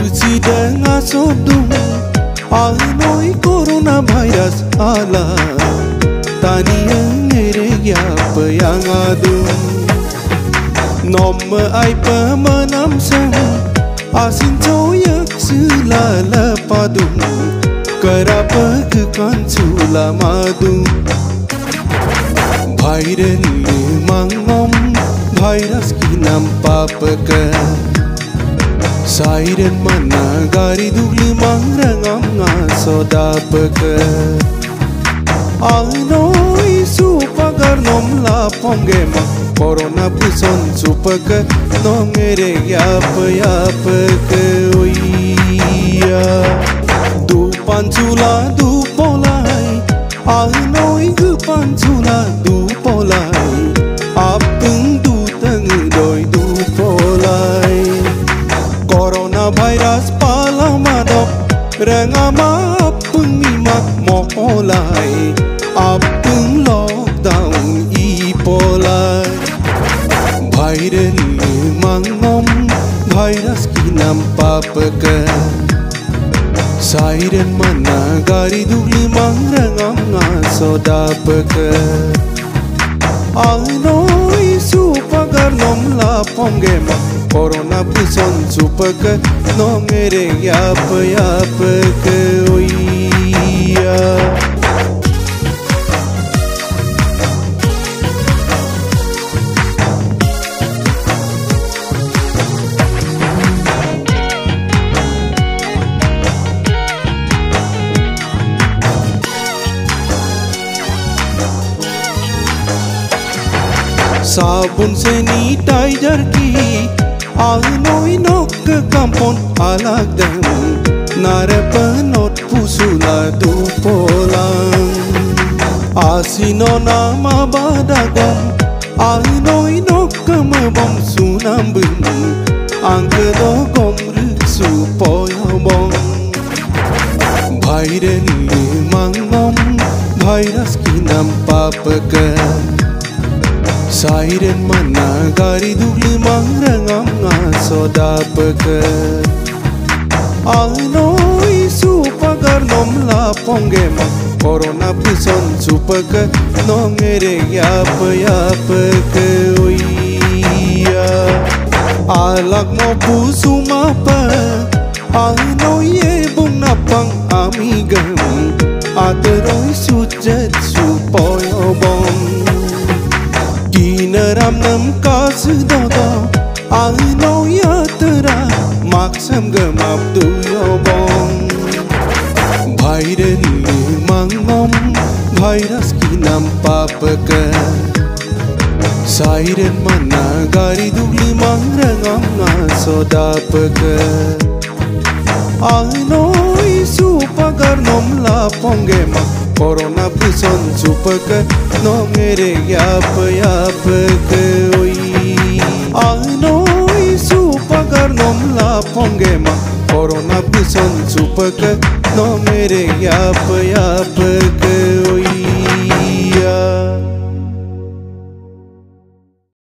Pusida ngasodum Alnoi coronavirus ala Tania ngere gyapa yang adum Nom ai pemenam sang Asin coyak selala padum Kerapa kekan sula madum Viral mangom Virus ki nampak pekan Sairen mana gari dugli mangranganga da sodapaka Aino isu pagar nom la pongema Corona puson supaka nom ere yap yapaka oia Dupanțula Rengama apung mimak mokolai Apung lockdown ipolai Viral mangom virus kinam papaka Siren mana gari dugli mangrangam nga soda paka Alnoi supagar nom la pongema Corona puson supaka Nongere yap yap ke Sabun sanitizer ki Alnoi nok ke kampon alagdam Narapanot pusula du polang Asino nama badagam Alnoi nok ke mabom sunambun Angke dogom riksu poyabong Viral mangom Virus சாயிரன் மன்னா காரிதுளு மரங்கா சோதாப்பக ஆனோய் சூப்பகர் நொம்லா பொங்கேமா கொரோனா பிசன் சூப்பக நோங்கரே யாப்ப யாப்பக ஒய்யா ஆலாக் மோபு சுமாப்ப ஆனோயே புங்னப்பங் அமிகம் ஆதரோய் சுஜத் சுப்போயோ Kinaram nam kasu dodo Alno yatra Maksam gamap tu yobong Viral mangom Virus ki nampak peka Siren mana gari dugli mangrangam nga soda peka Alnoi supagar nom la ponge corona புசன் சுப்பக்க நோங்கரே யாப்ப யாப்பக்கு ஒய் ஆனோய் சூப்பகர் நோம்லா பொங்கேமா கொரோனா புசன் சுப்பக்க நோங்கரே யாப்ப யாப்பக்கு